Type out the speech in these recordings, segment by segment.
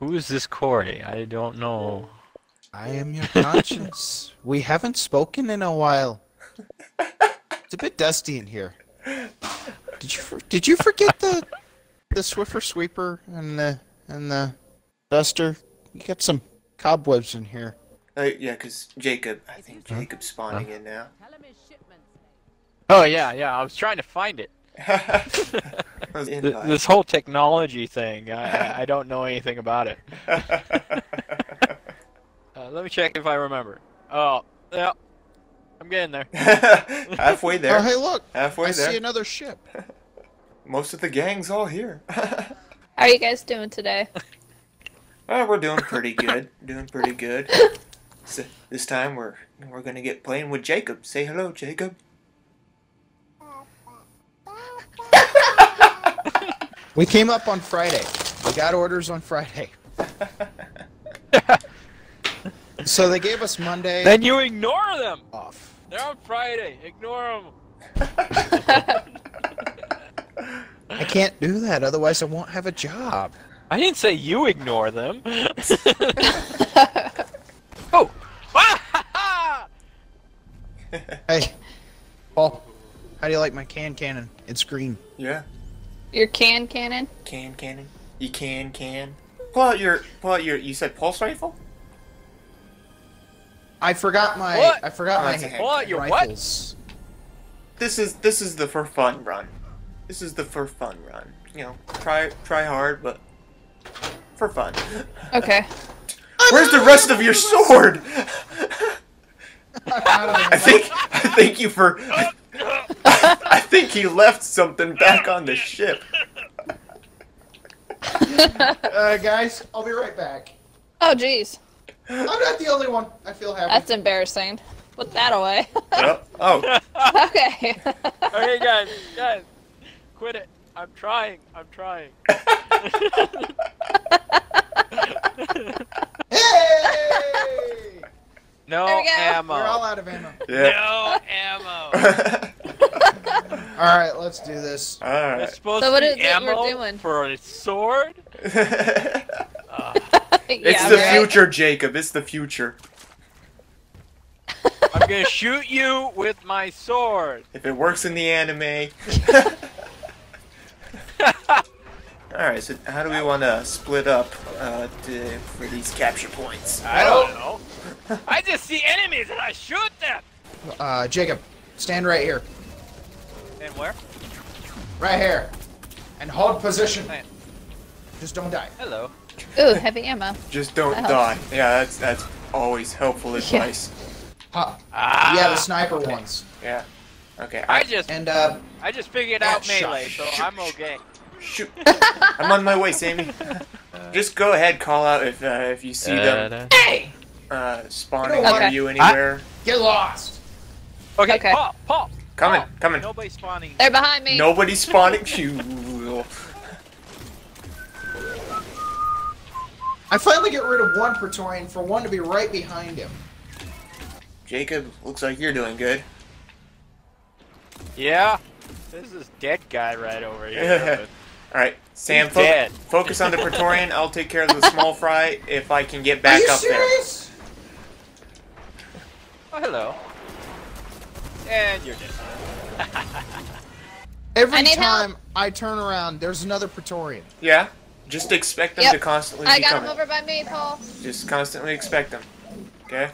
Who is this Cory? I don't know. I am your conscience. we haven't spoken in a while. It's a bit dusty in here. Did you for- did you forget the the Swiffer sweeper and the and the duster? You got some cobwebs in here. Uh, yeah, because Jacob, I think Jacob's spawning in now. Oh yeah, yeah. I was trying to find it. Was Th- invite. this whole technology thing, I, I- I don't know anything about it. Uh, let me check if I remember. Oh, yeah. I'm getting there. Halfway there. Oh hey look! Halfway I there. see another ship. Most of the gang's all here. How are you guys doing today? well, we're doing pretty good. Doing pretty good. So, this time we're we're gonna get playing with Jacob. Say hello, Jacob. We came up on Friday. We got orders on Friday. so they gave us Monday then you ignore them. off. They're on Friday. Ignore them. I can't do that, otherwise I won't have a job. I didn't say you ignore them. oh. Hey, Paul, how do you like my can cannon? It's green. Yeah. Your can cannon? Can cannon. You can can. Pull out your pull out your. You said pulse rifle. I forgot my What? I forgot Oh, my that's a hand Pull out your what? rifles. This is this is the for fun run. This is the for fun run. You know, try try hard, but for fun. Okay. Where's the rest of your sword? I I think I think you for. I think he left something back on the ship. uh, guys, I'll be right back. Oh, jeez. I'm not the only one. I feel happy. That's embarrassing. Put that away. Yep. Oh, okay. okay, guys, guys, quit it. I'm trying. I'm trying. hey! No we ammo. We're all out of ammo. yeah. No ammo. All right, let's do this. All It's supposed So what to is be it we're ammo doing? for a sword. Uh, It's yeah, the right. future, Jacob. It's the future. I'm gonna shoot you with my sword. If it works in the anime. Alright, so how do we want to split up uh, to, for these capture points? I don't know. I just see enemies and I shoot them. Uh, Jacob, stand right here. And where? Right here. And hold position. Hey. Just don't die. Hello. Ooh, heavy ammo. Just don't That die. helps. Yeah, that's that's always helpful advice. Ha. Ah. yeah, the sniper ones. Yeah. Okay. I I, just And uh, I just figured out Shut- melee, so shut- I'm okay. shoot. I'm on my way, Sammie. Just go ahead, call out if uh, if you see them Hey! uh, spawning Okay. near you anywhere. get lost. Okay, Okay. Paul, Paul. Coming, Paul. Oh, coming. Nobody's spawning. They're behind me. Nobody's spawning you. I finally get rid of one Praetorian for one to be right behind him. Jacob, looks like you're doing good. Yeah. This is dead guy right over here. All right, Sam, fo- dead. focus on the Praetorian. I'll take care of the small fry if I can get back Are back you up serious? oh, hello. And you're dead. Every I time help. I turn around, there's another Praetorian. Yeah, just expect them Yep. to constantly I be got him over by me, Paul. Just constantly expect them. Okay.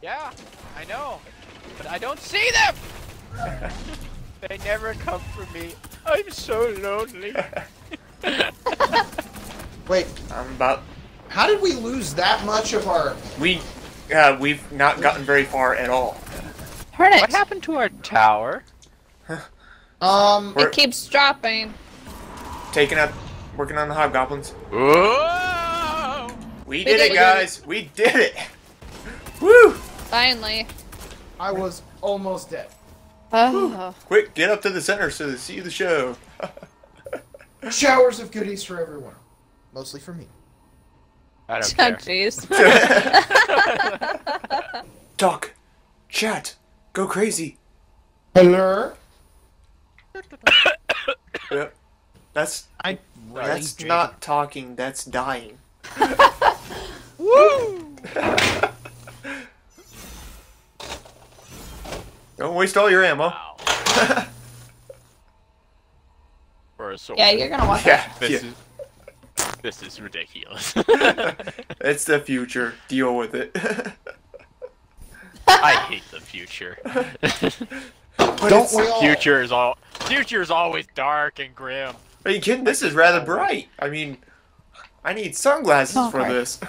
Yeah, I know. But I don't see them! they never come for me. I'm so lonely. Wait, I'm about. how did we lose that much of our? We, uh, we've not gotten very far at all. Hornet. what happened to our tower? Um, We're It keeps dropping. taking up, working on the hobgoblins. Whoa! We We did did it, it. guys. We did it. Woo! Finally. I was almost dead. Oh. Quick, get up to the center so to see the show. Showers of goodies for everyone, mostly for me. I don't Oh, care. jeez. Talk, chat, go crazy. Hello. Yep. That's I Sorry, That's Jacob. not talking, that's dying. Woo! Don't waste all your ammo. Wow. For a sword. Yeah, you're gonna want that. yeah, This yeah. is this is ridiculous. it's the future. Deal with it. I hate the future. Don't it's- we all? future is all future is always dark and grim. Are you kidding? This is rather bright. I mean, I need sunglasses Oh, for God. this.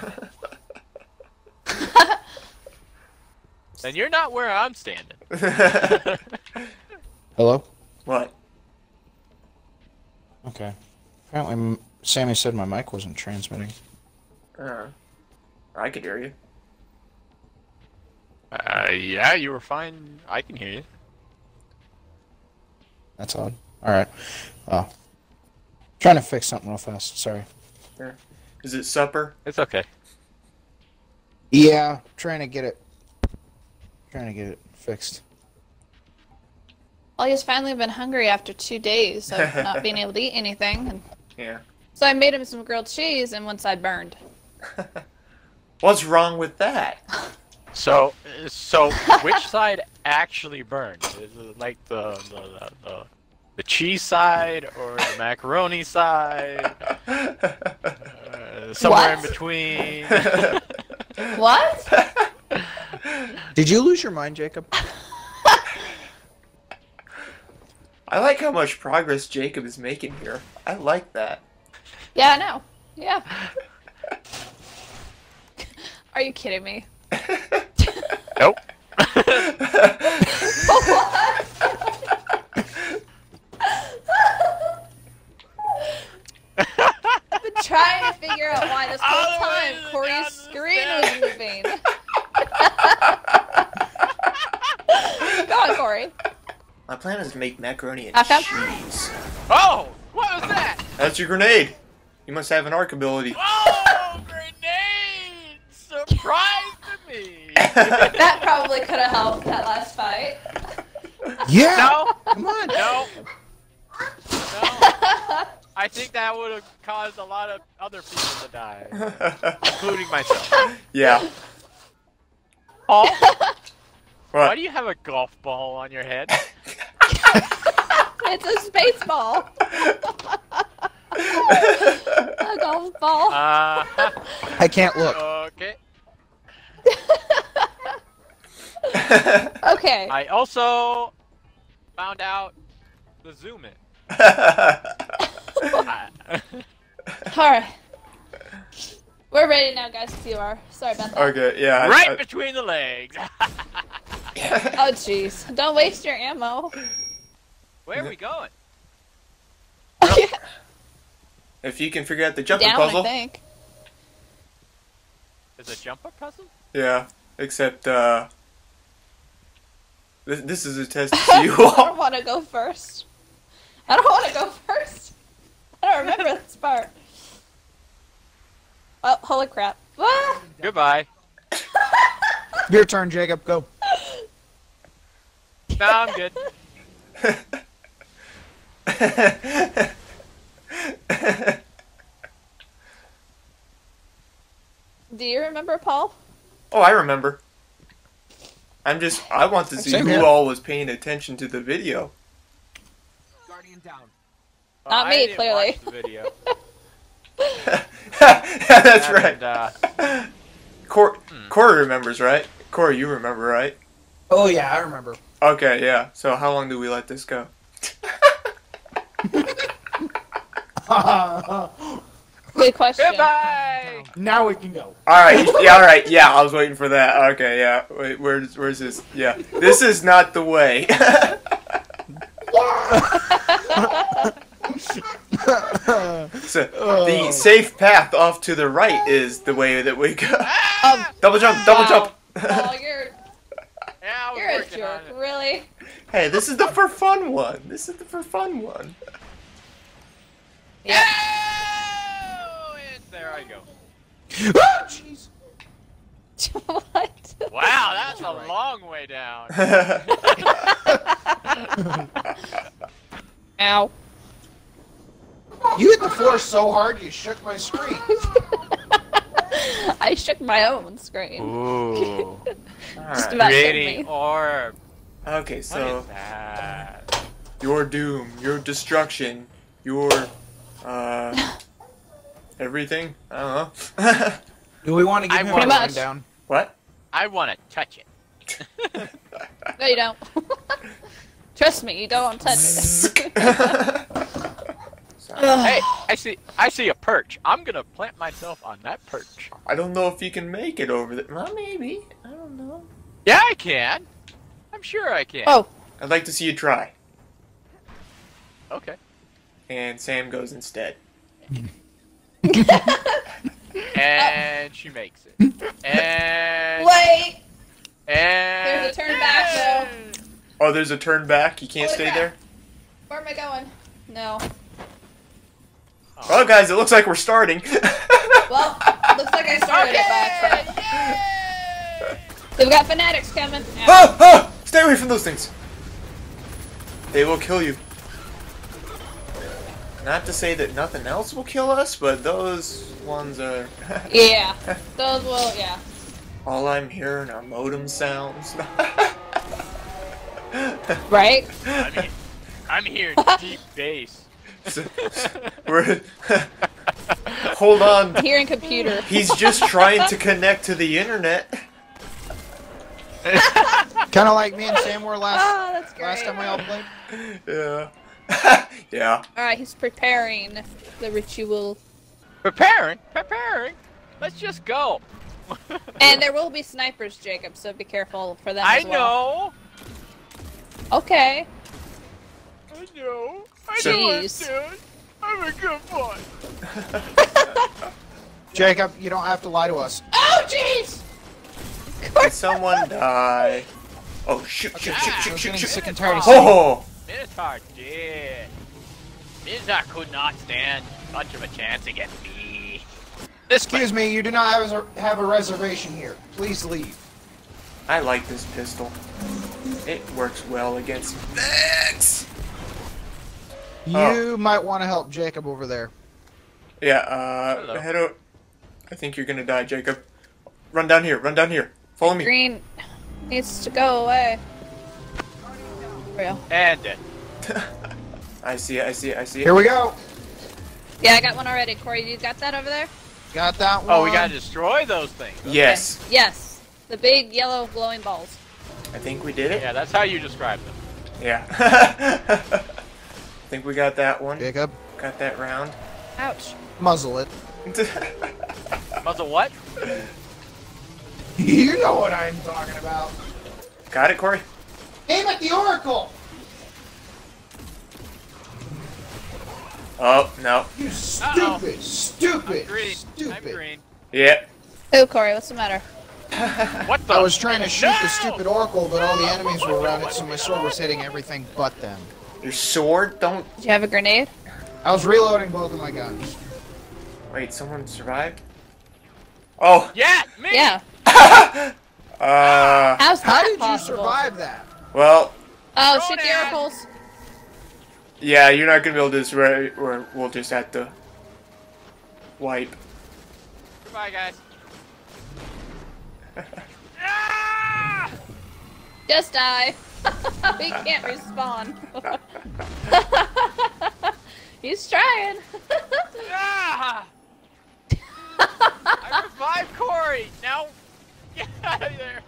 And you're not where I'm standing. Hello. what? Okay. Apparently, Sammie said my mic wasn't transmitting. Uh, I could hear you. Uh, yeah, you were fine. I can hear you. That's odd. All right. Oh. Trying to fix something real fast. Sorry. Is it supper? It's okay. Yeah, trying to get it. Trying to get it fixed. Well, he's finally been hungry after two days of not being able to eat anything. And Yeah. so I made him some grilled cheese and one side burned. What's wrong with that? So, so which side actually burned? Is it like the the, the, the the cheese side or the macaroni side? Uh, somewhere in between. What? Did you lose your mind, Jacob? I like how much progress Jacob is making here. I like that. Yeah, I know. Yeah. Are you kidding me? Nope. I've been trying to figure out why this whole Oh, time down Cory's screen was moving. Go on, Cory. My plan is to make macaroni and Half cup? cheese. oh, what was that? That's your grenade. You must have an arc ability. Oh, That probably could have helped that last fight. Yeah. no, Come on. no, no. I think that would have caused a lot of other people to die, including myself. yeah. Paul, why do you have a golf ball on your head? It's a space ball. a golf ball. Uh, I can't look. okay. Okay. I also found out the zoom in. I- Alright. We're ready now, guys, if you are. Sorry about that. okay, yeah. Right I- between the legs. Oh, jeez. Don't waste your ammo. Where are we going? if you can figure out the jumping Down, puzzle. I think. Is a jumper puzzle? Yeah, except uh, this, this is a test to see I you don't want to go first. I don't want to go first. I don't remember this part. Oh, holy crap. Ah! Goodbye. Your turn, Jacob. Go. No, I'm good. Do you remember, Paul? oh, I remember. I'm just. I want to see Same who here. all was paying attention to the video. Guardian down. Not I me, didn't clearly. watch the video. That's right. And, uh, Cor- Hmm. Cory remembers, right? Cory, you remember, right? Oh yeah, I remember. Okay, yeah. So how long do we let this go? Good question. goodbye. now we can go. All right, yeah, all right, yeah. I was waiting for that. Okay, yeah. Wait, where's where's this? Yeah, this is not the way. so the safe path off to the right is the way that we go. Um, double jump, double Wow. jump. Paul, you're, Yeah, you're a jerk. Really? hey, this is the for fun one. This is the for fun one. Yeah. Oh, and there I go. Ah, Jeez. what? Wow, that's a long way down. Ow. You hit the floor so hard you shook my screen. I shook my own screen. Ooh. Just Alright. about shook Creating orb. Okay, so is that? your doom, your destruction, your uh everything. I don't know. Do we want to give I him want- a rundown? what? I want to touch it. No, you don't. Trust me, you don't want to touch it. Hey, I see. I see a perch. I'm gonna plant myself on that perch. I don't know if you can make it over there. Well, maybe. I don't know. Yeah, I can. I'm sure I can. oh, I'd like to see you try. Okay. And Sam goes instead. And she makes it. And wait! and There's a turn back, though. Oh, there's a turn back. You can't Holy stay crap. there. Where am I going? No. Well, guys, it looks like we're starting. Well, looks like I started it by accident. We've got fanatics coming. Ow. ah, ah! Stay away from those things. They will kill you. Not to say that nothing else will kill us, but those ones are. Yeah, those will, yeah. All I'm hearing are modem sounds. Right? I'm, he- I'm hearing deep bass. We're hold on. Hearing computer. He's just trying to connect to the internet. Kind of like me and Sam were last Oh, last time we all played. Yeah. yeah. Alright, he's preparing the ritual. preparing, preparing. Let's just go. And there will be snipers, Jacob, so be careful for them I as well. know. Okay. I know. I So- know I'm Jeez. doing. I'm a good boy. Jacob, you don't have to lie to us. Oh, jeez! Did someone die? Oh shoot! Shoot! I Shoot! Shoot! Ah. Shoot! shoot. sick and tired of oh! seeing Oh! Minotaur dead. Minotaur could not stand much of a chance against me. This way. Excuse me, you do not have a, have a reservation here. Please leave. I like this pistol. It works well against Vex. You Oh. might want to help Jacob over there. Yeah. Uh, Hello. head out. I think you're gonna die, Jacob. Run down here. Run down here. Follow me. Green needs to go away. Real. And it. I see it. I see it. I see it. Here we go. Yeah, I got one already. Cory, you got that over there? Got that one. Oh, we gotta destroy those things. Yes. Yes. The big yellow glowing balls. I think we did it. Yeah, that's how you describe them. Yeah. I think we got that one. Jacob, Got that round. Ouch. muzzle it. Muzzle what? You know what I'm talking about. got it, Cory. Aim at the Oracle. Oh no. You Uh-oh. stupid, stupid, I'm green. stupid. I'm green. Yeah. Oh, Cory, what's the matter? What the? I was trying to shoot No! the stupid Oracle, but all the enemies were around it, so my sword was hitting everything but them. Your sword. Don't. Did you have a grenade? I was reloading both of my guns. Wait. Someone survived. Oh. Yeah, me. Yeah. Uh. How's that How did you survive that? Well. Oh, Throw shoot the down. oracles. Yeah. You're not gonna be able to do this. Right? Or we'll just have to wipe. Bye, guys. ah! Just die. we can't respawn. He's trying. Ah! I revived Cory. Now, get out of there.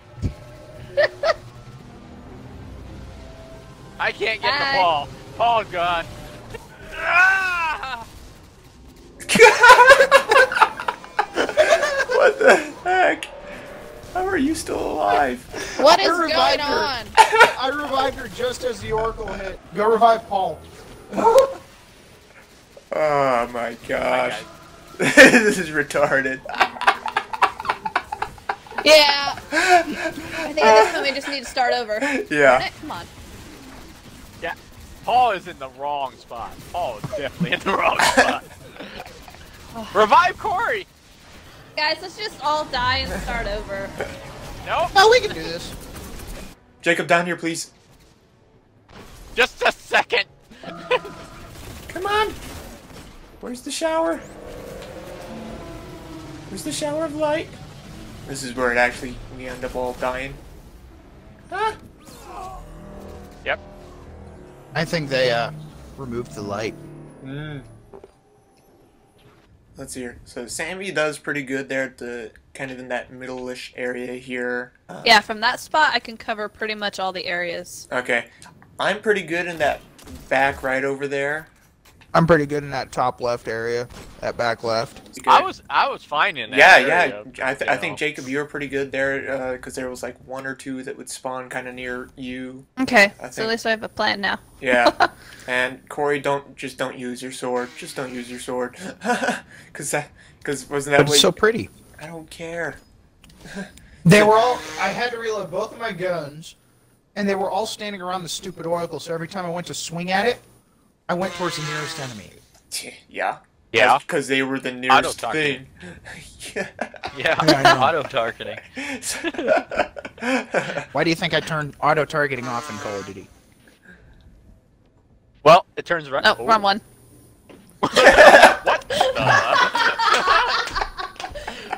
I can't get Bye. the ball. Ball gone. What the heck? How are you still alive? what is I going revived her. on? I revived her just as the Oracle hit. Go revive Paul. Oh my Bye, gosh. guys. this is retarded. Yeah. I think at this point we just need to start over. Yeah. Come on. Yeah, Paul is in the wrong spot. Paul is definitely in the wrong spot. Revive Cory. Guys, let's just all die and start over. Nope. No, we can do this. Jacob, down here, please. Just a second. Come on. Where's the shower? Where's the shower of light? This is where it actually we end up all dying. Ah! Yep. I think they uh removed the light. Mm. Let's see here. So Sammie does pretty good there at the kind of in that middle-ish area here. Uh, Yeah, from that spot I can cover pretty much all the areas. Okay. I'm pretty good in that back right over there. I'm pretty good in that top left area, that back left. I was I was fine in that. Yeah, area, yeah. I, th- I think know. Jacob, you were pretty good there uh, because there was like one or two that would spawn kind of near you. Okay, so think- at least I have a plan now. Yeah. and Cory, don't just don't use your sword. Just don't use your sword. Because that because wasn't that But it's so pretty. I don't care. They were all. I had to reload both of my guns, and they were all standing around the stupid oracle. So every time I went to swing at it, I went towards the nearest enemy. Yeah. Yeah. Because they were the nearest Auto-targeting. thing. Yeah. Yeah, I know. Auto targeting. Why do you think I turned auto targeting off in Call of Duty? Well, it turns right. Oh, wrong one. what? the-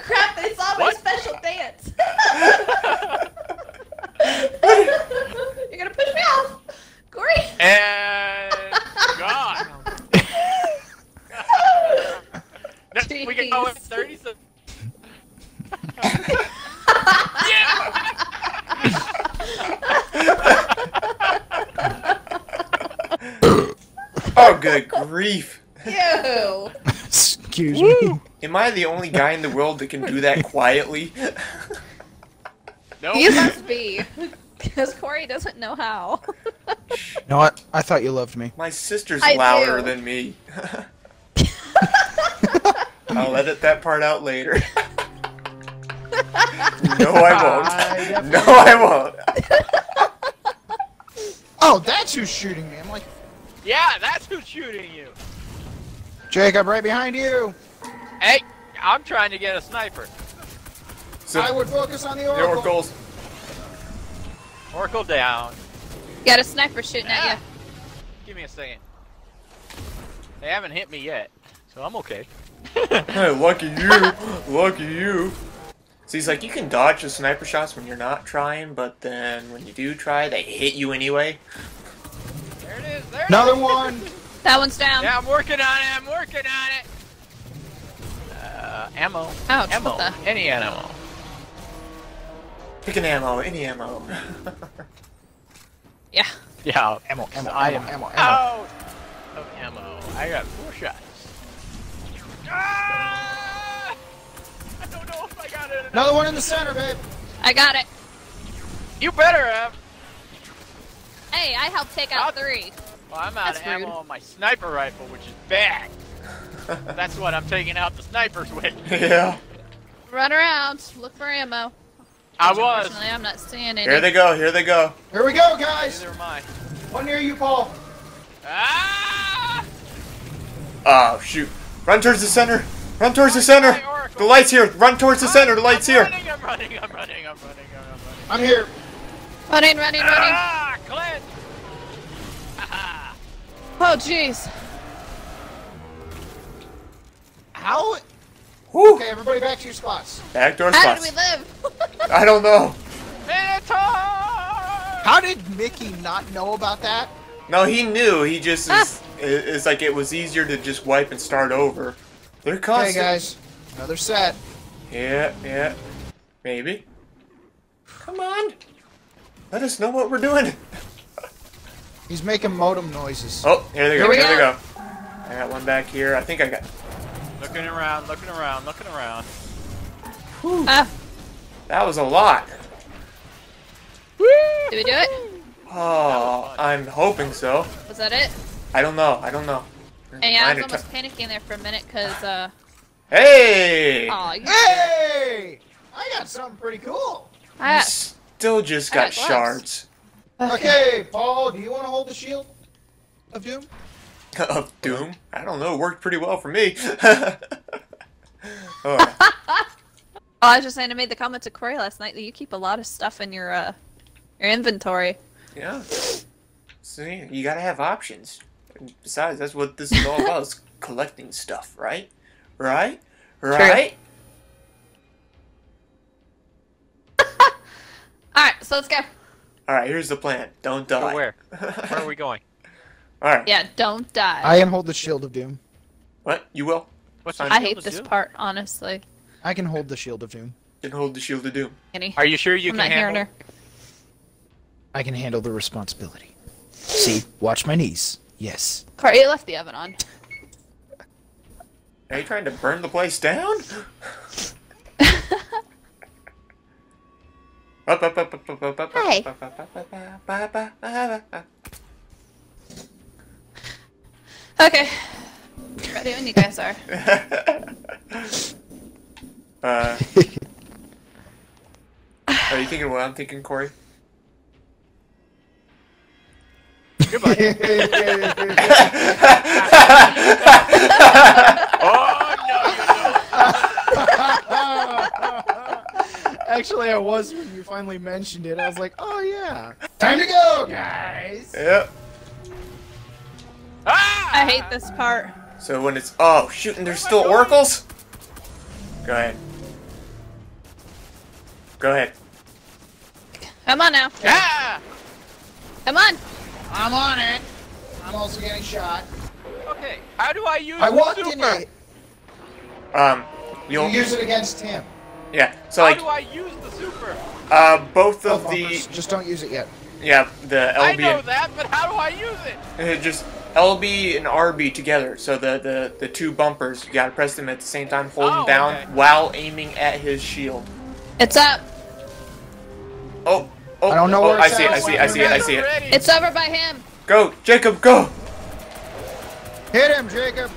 Crap, they saw my What? special dance! You're gonna push me off! Cory! and No, we can go in 30 seconds. oh, good grief. Ew! Excuse me. Am I the only guy in the world that can do that quietly? No. You must be. Because Cory doesn't know how. You know what? I thought you loved me. My sister's I louder do. than me. I'll edit that part out later. no, I I won't. No, I won't. Oh, that's who's shooting me. I'm like, Yeah, that's who's shooting you. Jacob, right behind you. Hey, I'm trying to get a sniper. So, I would focus on the the oracles. Oracle down. Got a sniper shooting at you. Give me a second. They haven't hit me yet, so I'm okay. Hey, lucky you. lucky you. So he's like, you can dodge the sniper shots when you're not trying, but then when you do try, they hit you anyway. There it is. There it Another is. one. That one's down. Yeah, I'm working on it. I'm working on it. Uh, ammo. Ouch, ammo. what the- Any ammo. Pick an ammo, any ammo. Yeah. Yeah. Ammo, ammo, I ammo, am ammo, ammo. out of ammo. I got four shots. Ah! I don't know if I got it. Another one in the center, babe. I got it. You better have. Hey, I helped take out I'll- three. Well, I'm out That's of ammo on my sniper rifle, which is bad. That's what I'm taking out the snipers with. yeah. Run around, look for ammo. I was. Unfortunately, I'm not seeing any. Here they go, here they go. Here we go, guys. Neither am I. One near you, Paul. Ah! Oh, shoot. Run towards the center. Run towards the center. The light's here. Run towards the center. The light's here. I'm running, I'm running, I'm running, I'm running. I'm here. Running, running, running. Ah, Clint! Ah, Oh, jeez. How? Whew. Okay, everybody back to your spots. Backdoor How did spots. How do we live? I don't know. Minotaur! How did Mickey not know about that? No, he knew. He just Ah. is. It's like it was easier to just wipe and start over. They're Okay, Hey guys. Another set. Yeah, yeah. Maybe. Come on. Let us know what we're doing. He's making modem noises. Oh, here they go. Here we Here, they go. go. I got one back here. I think I got. Looking around, looking around, looking around. Ah, That was a lot. did we do it? Oh, I'm hoping so. Was that it? I don't know. I don't know. And yeah, I was almost panicking there for a minute because, uh, Hey! you Hey! I got something pretty cool. I, Still just got got gloves. shards Okay, Paul, do you want to hold the shield of doom? of doom. I don't know. It worked pretty well for me. oh, Oh, I was just saying, I made the comment to Cory last night that you keep a lot of stuff in your uh, your inventory. yeah. See, you gotta have options. And besides, that's what this is all about. Is collecting stuff, right? Right? Right? Alright, so let's go. Alright, here's the plan. Don't die. Go where? Where are we going? Alright. Yeah, don't die. I can hold the shield of doom. What? You will? What's I the I hate this do? part, honestly. I can hold the shield of doom. Can hold the shield of doom. Annie. Are you sure you I'm can not handle? her. I can handle the responsibility. See, watch my knees. Yes. Cory, you left the oven on. Are you trying to burn the place down? Hey. Okay. Ready when you guys are. uh, are you thinking what I'm thinking, Cory? Actually, I was when you finally mentioned it. I was like, oh yeah. Time to go, guys. Yep. Ah! I hate this part. So when it's oh shoot, and there's still oracles. Go ahead. Go ahead. Come on now. Ah! Come on. I'm on it. I'm also getting shot. Okay, how do I use I the walked in it. Um, You you'll use it against him. yeah. So How like How do I use the super? uh, both Oh, of the. Just don't use it yet. yeah the LB. I LB know and, that, but how do I use it? uh, just LB and RB together. So the the the two bumpers you gotta press them at the same time, hold them Oh, down okay. while aiming at his shield. It's up. Oh. Oh, I don't know oh, where I it's see it, I see it, I see it, I see it. It's over by him. Go, Jacob, go! Hit him, Jacob.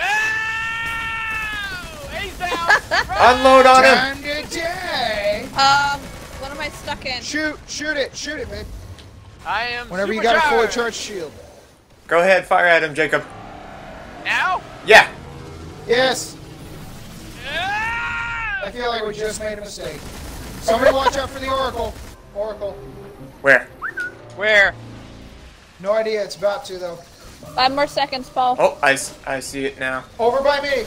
Ow! He's down. Unload on him! Time to die. Um, what am I stuck in? Shoot, shoot it, shoot it, man. I am. Whenever you got a fully supercharged. charged shield. Go ahead, fire at him, Jacob. Now. Yeah. Yes. I feel like we just made a mistake. Somebody watch out for the Oracle. Oracle. Where? Where? No idea. It's about to though. Five more seconds, Paul. Oh, I, I see it now. Over by me.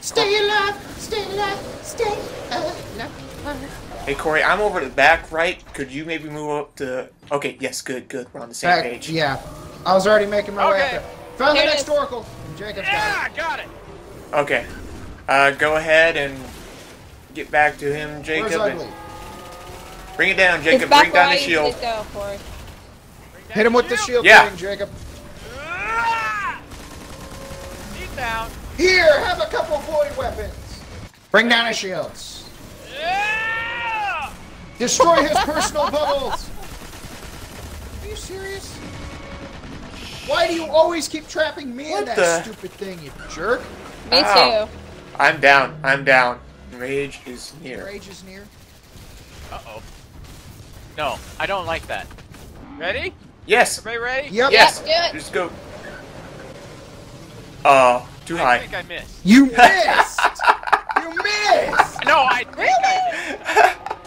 Stay alive. Stay alive. Stay alive. Hey, Cory, I'm over to the back right. Could you maybe move up to. Okay, yes, good, good. We're on the same Back, page. yeah. I was already making my way up Okay. there. Found the Here it next is. Oracle. Jacob's got Yeah, got it. Okay. Uh, go ahead and get back to him, it. Where's Jacob. Ugly? And bring it down, Jacob. Bring down the shield. go, Cory. Hit him with the shield Yeah. thing, Jacob. He's down. Here, have a couple void weapons. Bring down his shields. Yeah! Destroy his personal bubbles. Are you serious? Why do you always keep trapping me in that the- stupid thing, you jerk? Me Ow. too. I'm down. I'm down. Rage is near. Rage is near. Uh oh. No, I don't like that. Ready? Yes. Everybody ready? Yep. Yes. do it. Just go. Uh, too I high. think I missed. You missed. you missed. No, I think I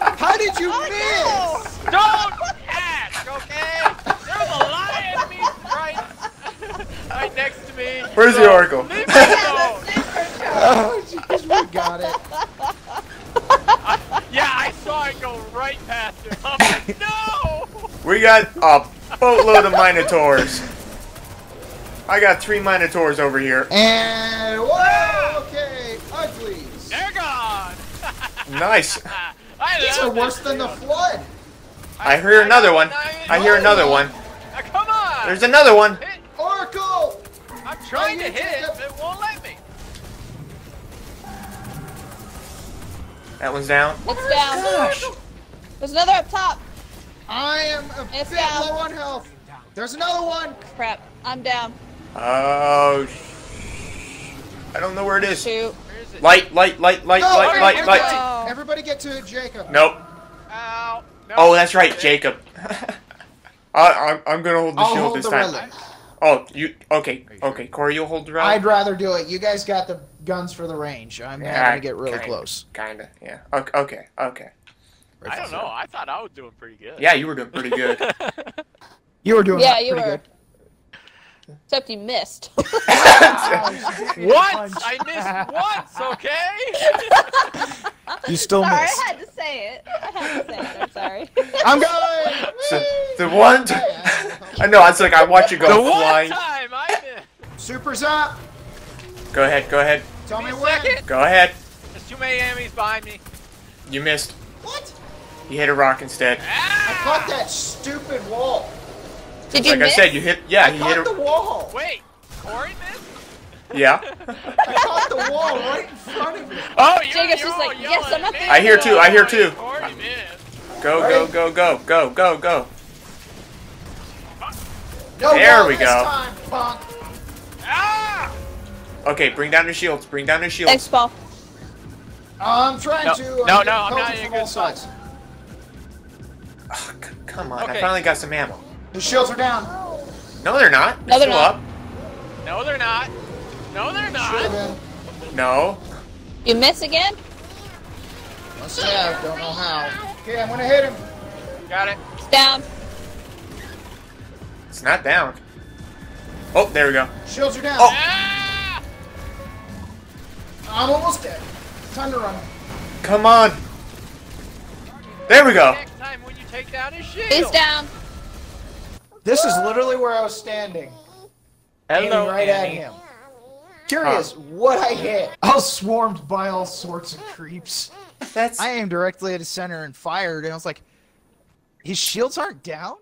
missed. How did you Oh, miss? Don't ask, okay? There's a lot of enemies right, right next to me. Where's the Oracle? Leave me alone. Oh, jeez, we got it. yeah, I saw it go right past him. I'm like, no! We got a boatload of Minotaurs. I got three Minotaurs over here. And whoa, okay, uglies. They're gone. Nice. I These are worse than the flood. I hear another one. I hear another one. Now, come on. There's another one. Hit. Oracle. I'm trying Oh, to hit it, but it won't let me. That one's down. It's down. Gosh. There's another up top. I am a It's bit down. low on health. There's another one. Crap. I'm down. Oh. sh- I don't know where it is. Shoot. Where is it? Light, light, light, light, No, light, light, everybody, light. light. everybody get to Jacob. Nope. Ow. Oh, no. Oh, that's right, Jacob. I, I'm, I'm gonna hold the I'll shield hold this the time. relic. Oh, you okay? Okay, Cory, you'll hold the relic. I'd rather do it. You guys got the guns for the range. I'm having to get really kinda, close. Kinda, yeah. Okay, okay, okay. I don't know. I thought I was doing pretty good. Yeah, you were doing pretty good. You were doing Yeah, pretty you were. good. Except you missed. Once! I missed once, okay? You still sorry, missed. I had to say it. I had to say it. I'm sorry. I'm going. So, the one I know, it's like I watch you go The one flying. time I missed. Super's up. Go ahead, go ahead, Tell me me a when. second. go ahead. There's too many enemies behind me. You missed. What? You hit a rock instead. I caught that stupid wall. Did you Like I miss? said, you hit. Yeah, I he hit caught a. the wall. Wait, Cory missed? Yeah. I caught the wall right in front of me. Oh, you're, Jacob's you're just all like, yelling yes, I'm at at me. I hear too, I hear too. Cory missed. Go, go, go, go, go, go, go. No There wall we this go. Time, punk. Ah! Okay, bring down your shields. Bring down your shields. Thanks, Paul. I'm trying No, to. no, I'm no, getting I'm not pelted in a from good all spot. sides. Ugh, c- come on, I finally got some ammo. The shields are down. No, they're not. No, they're still not. up. No, they're not. No, they're not. been. No. You miss again? Must have. Don't know how. Okay, I'm gonna hit him. Got it. It's down. It's not down. Oh, there we go. Shields are down. Oh. Ah! I'm almost dead. Time to run. Come on. There we go. Take down his shield. He's down. This is literally where I was standing. aiming Hello, right Annie. at him. Curious what I hit. I was swarmed by all sorts of creeps. That's. I aimed directly at his center and fired, and I was like, his shields aren't down?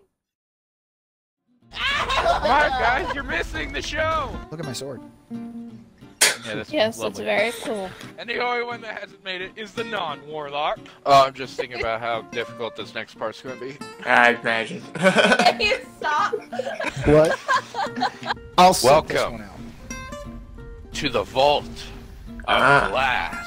Come on, guys, you're missing the show. Look at my sword. Yeah, that's Yes, that's lovely. very cool. And the only one that hasn't made it is the non-warlock. Oh, I'm just thinking about how difficult this next part's gonna be. I imagine. you stop. What? I'll sit this Welcome. one out. To the vault of Ah. glass.